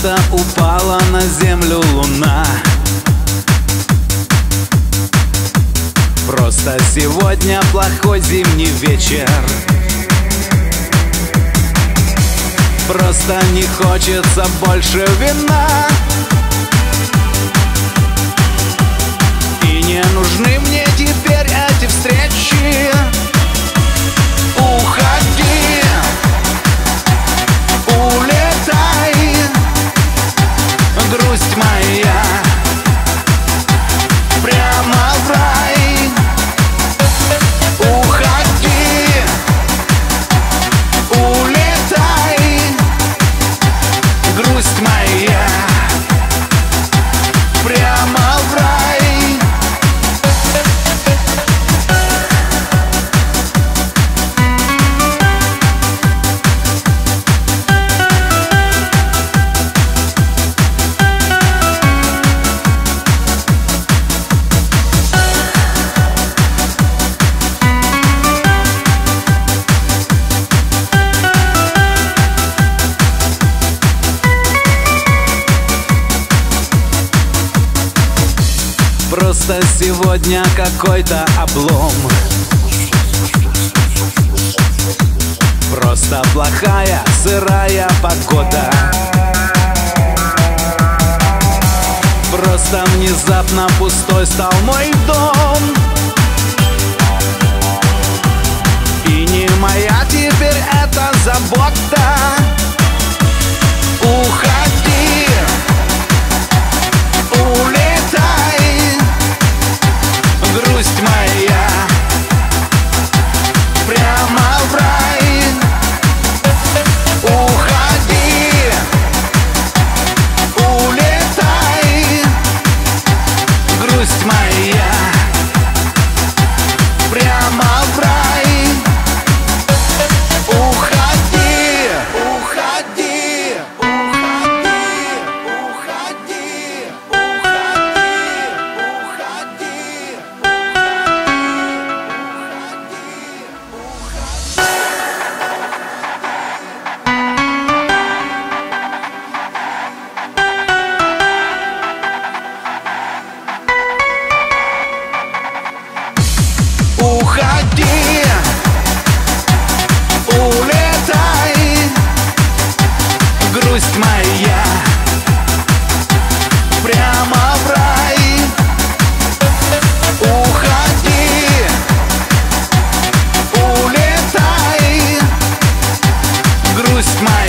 Просто упала на землю луна. Просто сегодня плохой зимний вечер. Просто не хочется больше вина Просто сегодня какой-то облом. Просто плохая сырая погода. Просто внезапно пустой стал мой дом. И не моя теперь эта забота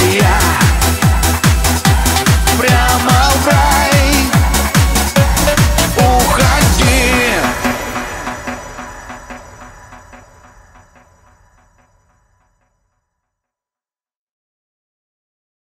yeah.